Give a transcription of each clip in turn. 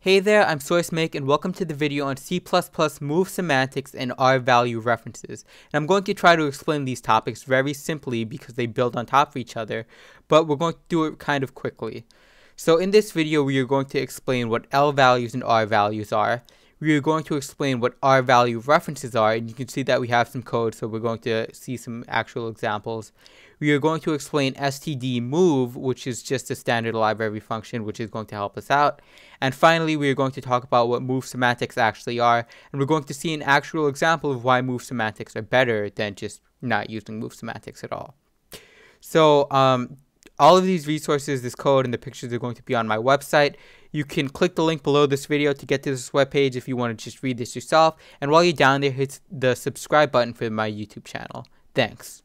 Hey there, I'm srcmake and welcome to the video on C++ move semantics and R-value references. And I'm going to try to explain these topics very simply because they build on top of each other, but we're going to do it kind of quickly. So in this video, we are going to explain what L values and R values are. We are going to explain what R value references are, and you can see that we have some code, so we're going to see some actual examples. We are going to explain std move, which is just a standard library function, which is going to help us out. And finally, we are going to talk about what move semantics actually are, and we're going to see an actual example of why move semantics are better than just not using move semantics at all. So um, all of these resources, this code, and the pictures are going to be on my website. You can click the link below this video to get to this webpage if you want to just read this yourself. And while you're down there, hit the subscribe button for my YouTube channel. Thanks.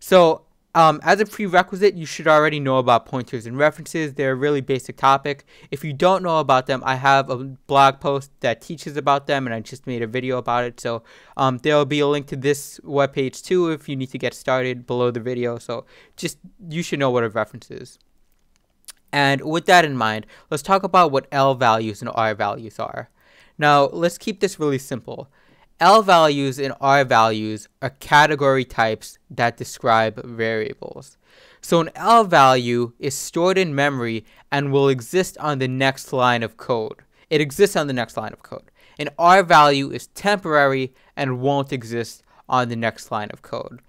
So um, as a prerequisite, you should already know about pointers and references. They're a really basic topic. If you don't know about them, I have a blog post that teaches about them, and I just made a video about it. So um, there will be a link to this webpage too if you need to get started below the video. So just you should know what a reference is. And with that in mind, let's talk about what L values and R values are. Now, let's keep this really simple. L values and R values are category types that describe variables. So an L value is stored in memory and will exist on the next line of code. It exists on the next line of code. An R value is temporary and won't exist on the next line of code.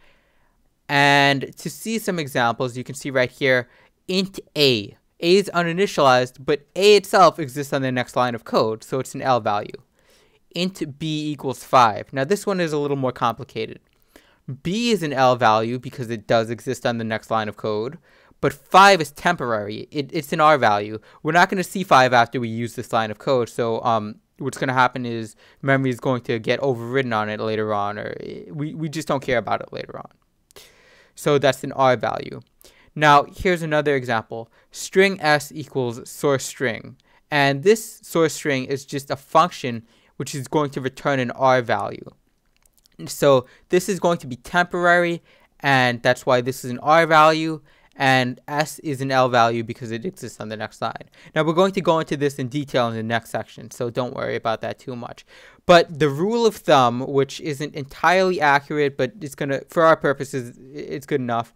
And to see some examples, you can see right here, int A. A is uninitialized, but A itself exists on the next line of code, so it's an L value int b equals 5. Now this one is a little more complicated. b is an L value because it does exist on the next line of code, but 5 is temporary. It, it's an R value. We're not going to see 5 after we use this line of code, so um, what's going to happen is memory is going to get overridden on it later on, or we, we just don't care about it later on. So that's an R value. Now, here's another example. String s equals source string. And this source string is just a function which is going to return an R value. So this is going to be temporary, and that's why this is an R value, and S is an L value because it exists on the next line. Now we're going to go into this in detail in the next section, so don't worry about that too much. But the rule of thumb, which isn't entirely accurate, but it's gonna, for our purposes, it's good enough.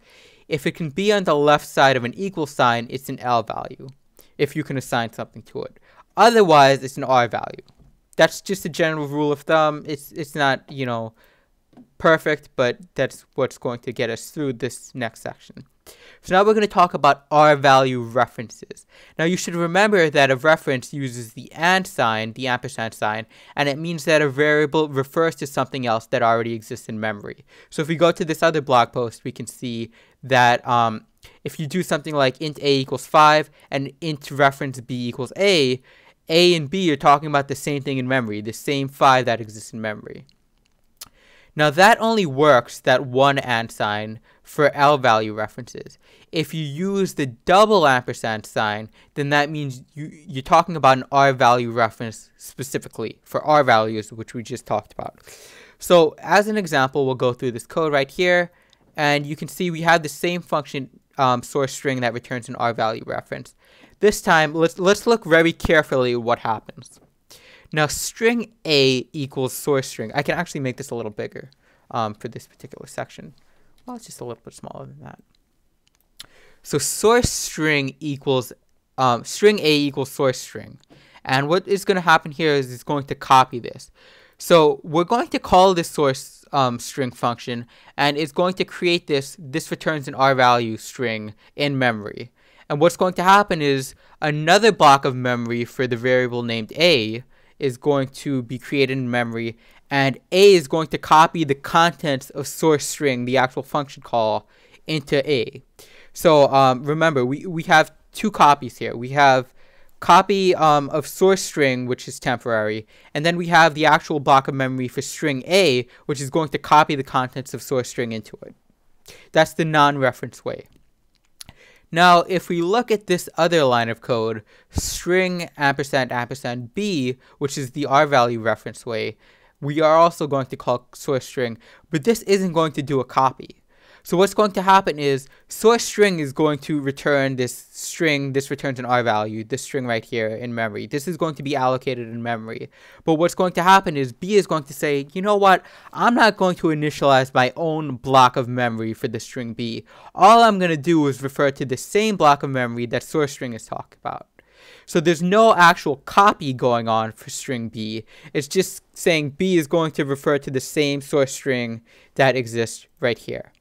If it can be on the left side of an equal sign, it's an L value, if you can assign something to it. Otherwise, it's an R value that's just a general rule of thumb. It's it's not you know perfect, but that's what's going to get us through this next section. So now we're going to talk about R value references. Now you should remember that a reference uses the and sign, the ampersand sign, and it means that a variable refers to something else that already exists in memory. So if we go to this other blog post, we can see that um, if you do something like int a equals 5 and int reference b equals a, a and B are talking about the same thing in memory, the same 5 that exists in memory. Now that only works, that one and sign, for L value references. If you use the double ampersand sign, then that means you, you're talking about an R value reference specifically for R values, which we just talked about. So as an example, we'll go through this code right here, and you can see we have the same function um, source string that returns an R value reference. This time, let's, let's look very carefully what happens. Now, string A equals source string. I can actually make this a little bigger um, for this particular section. Well, it's just a little bit smaller than that. So source string equals, um, string A equals source string. And what is going to happen here is it's going to copy this. So we're going to call this source um, string function, and it's going to create this. This returns an R value string in memory. And what's going to happen is another block of memory for the variable named a is going to be created in memory and a is going to copy the contents of source string, the actual function call, into a. So um, remember, we, we have two copies here. We have copy um, of source string, which is temporary, and then we have the actual block of memory for string a, which is going to copy the contents of source string into it. That's the non-reference way. Now, if we look at this other line of code, string ampersand ampersand b, which is the R value reference way, we are also going to call source string, but this isn't going to do a copy. So what's going to happen is source string is going to return this string, this returns an R value, this string right here in memory. This is going to be allocated in memory. But what's going to happen is B is going to say, you know what, I'm not going to initialize my own block of memory for the string B. All I'm going to do is refer to the same block of memory that source string is talking about. So there's no actual copy going on for string B. It's just saying B is going to refer to the same source string that exists right here.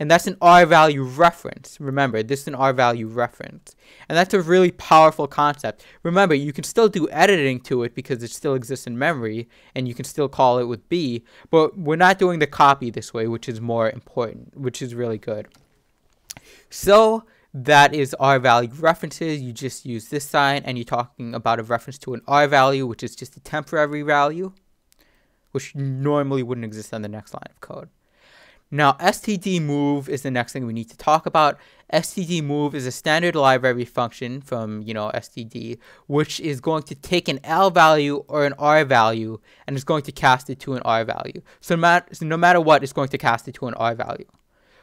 And that's an R value reference. Remember, this is an R value reference. And that's a really powerful concept. Remember, you can still do editing to it because it still exists in memory and you can still call it with B, but we're not doing the copy this way, which is more important, which is really good. So that is R value references. You just use this sign and you're talking about a reference to an R value, which is just a temporary value, which normally wouldn't exist on the next line of code. Now, std move is the next thing we need to talk about. std move is a standard library function from, you know, std, which is going to take an L value or an R value and is going to cast it to an R value. So no, matter, so no matter what, it's going to cast it to an R value.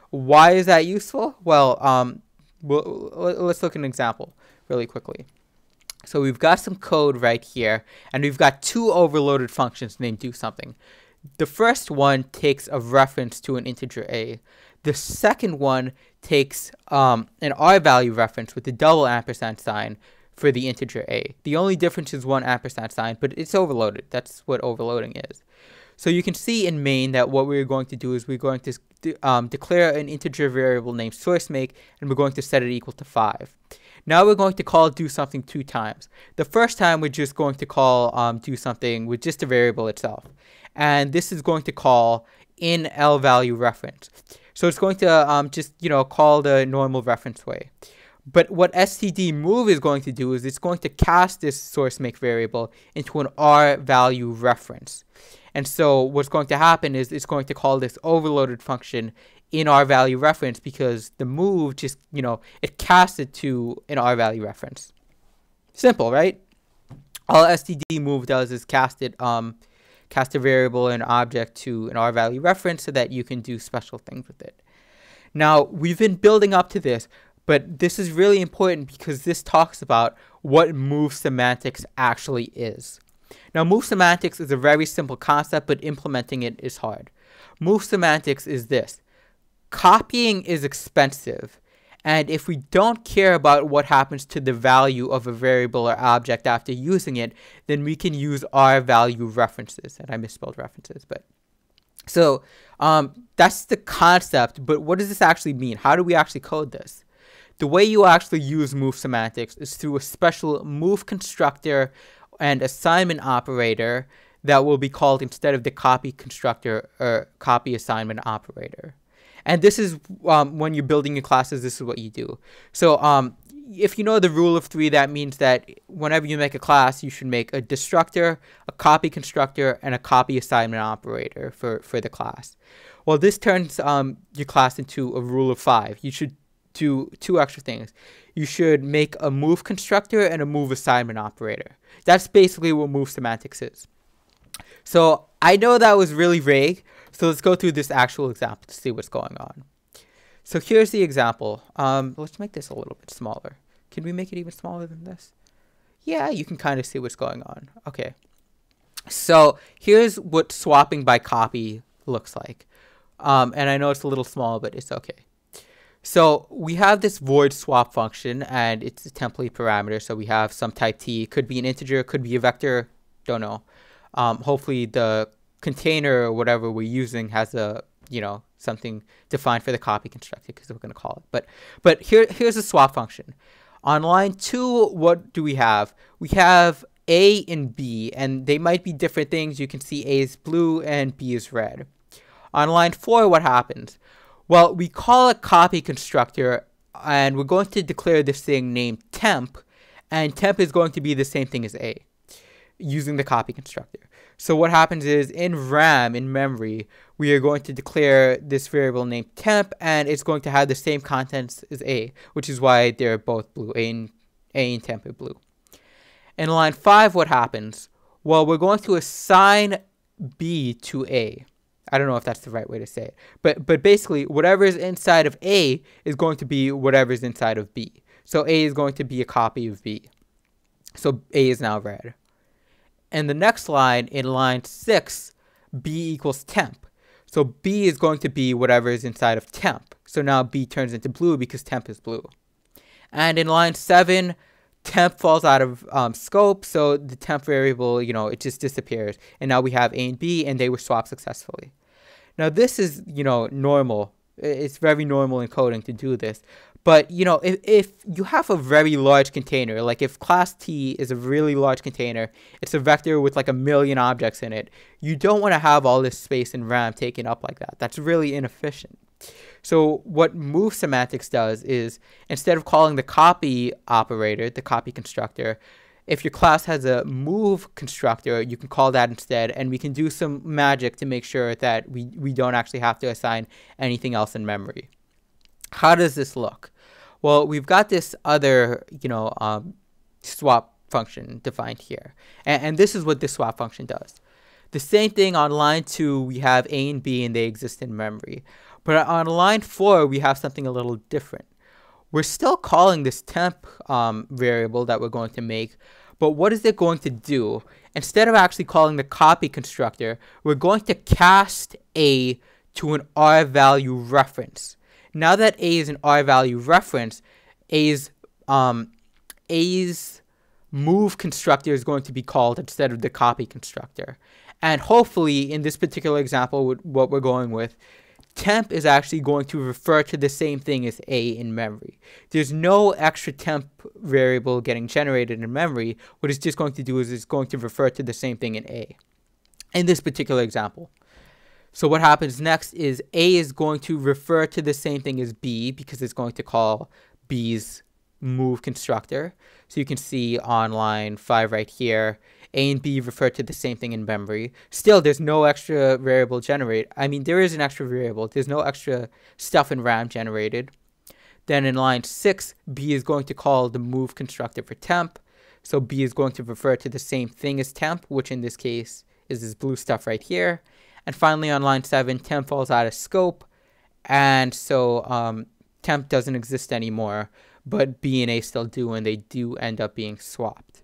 Why is that useful? Well, um, well let's look at an example really quickly. So we've got some code right here, and we've got two overloaded functions named do something. The first one takes a reference to an integer a. The second one takes um, an r value reference with the double ampersand sign for the integer a. The only difference is one ampersand sign, but it's overloaded. That's what overloading is. So you can see in main that what we're going to do is we're going to um, declare an integer variable named source make, and we're going to set it equal to 5. Now we're going to call do something two times. The first time we're just going to call um, do something with just a variable itself and this is going to call in L value reference. So it's going to um, just, you know, call the normal reference way. But what std move is going to do is it's going to cast this source make variable into an R value reference. And so what's going to happen is it's going to call this overloaded function in R value reference because the move just, you know, it casts it to an R value reference. Simple, right? All std move does is cast it um, cast a variable and object to an R value reference so that you can do special things with it. Now, we've been building up to this, but this is really important because this talks about what move semantics actually is. Now, move semantics is a very simple concept, but implementing it is hard. Move semantics is this. Copying is expensive, and if we don't care about what happens to the value of a variable or object after using it, then we can use R value references. And I misspelled references, but so um, that's the concept. But what does this actually mean? How do we actually code this? The way you actually use move semantics is through a special move constructor and assignment operator that will be called instead of the copy constructor or copy assignment operator. And this is um, when you're building your classes, this is what you do. So um, if you know the rule of three, that means that whenever you make a class, you should make a destructor, a copy constructor, and a copy assignment operator for, for the class. Well, this turns um, your class into a rule of five. You should do two extra things. You should make a move constructor and a move assignment operator. That's basically what move semantics is. So I know that was really vague, so let's go through this actual example to see what's going on. So here's the example. Um, let's make this a little bit smaller. Can we make it even smaller than this? Yeah, you can kind of see what's going on. Okay. So here's what swapping by copy looks like. Um, and I know it's a little small, but it's okay. So we have this void swap function, and it's a template parameter. So we have some type t. It could be an integer, could be a vector, don't know. Um, hopefully the container or whatever we're using has a you know something defined for the copy constructor because we're going to call it. But but here here's a swap function. On line two, what do we have? We have A and B, and they might be different things. You can see A is blue and B is red. On line four, what happens? Well, we call a copy constructor, and we're going to declare this thing named temp, and temp is going to be the same thing as A using the copy constructor. So what happens is in RAM, in memory, we are going to declare this variable named temp, and it's going to have the same contents as A, which is why they're both blue. A and, A and temp are blue. In line 5, what happens? Well, we're going to assign B to A. I don't know if that's the right way to say it. But but basically whatever is inside of A is going to be whatever is inside of B. So A is going to be a copy of B. So A is now red. And the next line in line 6, B equals temp. So B is going to be whatever is inside of temp. So now B turns into blue because temp is blue. And in line 7, temp falls out of um, scope, so the temp variable, you know, it just disappears. And now we have A and B, and they were swapped successfully. Now this is, you know, normal. It's very normal in coding to do this. But, you know, if, if you have a very large container, like if class T is a really large container, it's a vector with like a million objects in it, you don't want to have all this space in RAM taken up like that. That's really inefficient. So what move semantics does is instead of calling the copy operator, the copy constructor, if your class has a move constructor, you can call that instead, and we can do some magic to make sure that we, we don't actually have to assign anything else in memory. How does this look? Well, we've got this other, you know, um, swap function defined here. And, and this is what this swap function does. The same thing on line 2, we have A and B and they exist in memory. But on line 4, we have something a little different. We're still calling this temp um, variable that we're going to make, but what is it going to do? Instead of actually calling the copy constructor, we're going to cast A to an R value reference now that A is an R value reference, A's um, A's move constructor is going to be called instead of the copy constructor. And hopefully, in this particular example, what we're going with, temp is actually going to refer to the same thing as A in memory. There's no extra temp variable getting generated in memory. What it's just going to do is it's going to refer to the same thing in A. In this particular example. So what happens next is A is going to refer to the same thing as B because it's going to call B's move constructor. So you can see on line 5 right here, A and B refer to the same thing in memory. Still, there's no extra variable generated. I mean, there is an extra variable. There's no extra stuff in RAM generated. Then in line 6, B is going to call the move constructor for temp. So B is going to refer to the same thing as temp, which in this case is this blue stuff right here. And finally, on line 7, temp falls out of scope. And so um, temp doesn't exist anymore, but B and A still do, and they do end up being swapped.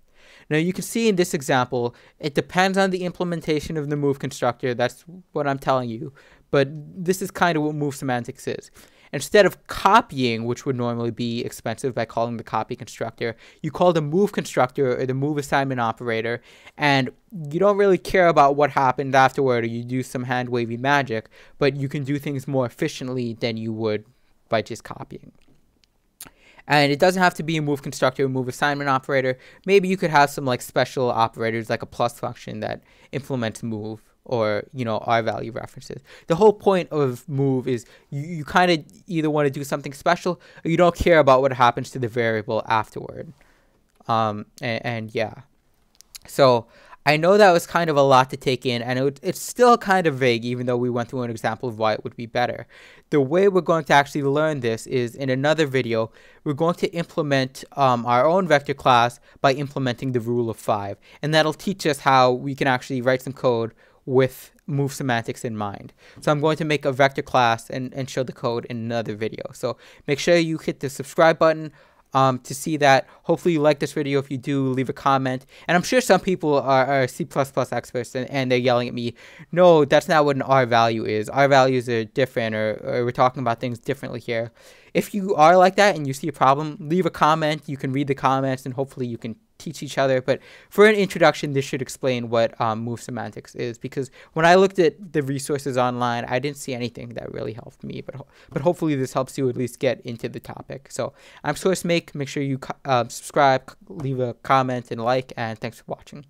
Now, you can see in this example, it depends on the implementation of the move constructor. That's what I'm telling you. But this is kind of what move semantics is. Instead of copying, which would normally be expensive by calling the copy constructor, you call the move constructor or the move assignment operator, and you don't really care about what happened afterward, or you do some hand wavy magic, but you can do things more efficiently than you would by just copying. And it doesn't have to be a move constructor or move assignment operator. Maybe you could have some like special operators like a plus function that implements move or you know R value references. The whole point of move is you, you kind of either want to do something special or you don't care about what happens to the variable afterward. Um, and, and yeah, so I know that was kind of a lot to take in, and it, it's still kind of vague, even though we went through an example of why it would be better. The way we're going to actually learn this is in another video, we're going to implement um, our own vector class by implementing the rule of five, and that'll teach us how we can actually write some code with move semantics in mind. So I'm going to make a vector class and, and show the code in another video. So make sure you hit the subscribe button um, to see that. Hopefully you like this video. If you do, leave a comment. And I'm sure some people are, are C++ experts and, and, they're yelling at me, no, that's not what an R value is. R values are different or, or we're talking about things differently here. If you are like that and you see a problem, leave a comment. You can read the comments and hopefully you can teach each other. But for an introduction, this should explain what um, move semantics is because when I looked at the resources online, I didn't see anything that really helped me. But but hopefully this helps you at least get into the topic. So I'm srcmake. Make make sure you uh, subscribe, leave a comment and like, and thanks for watching.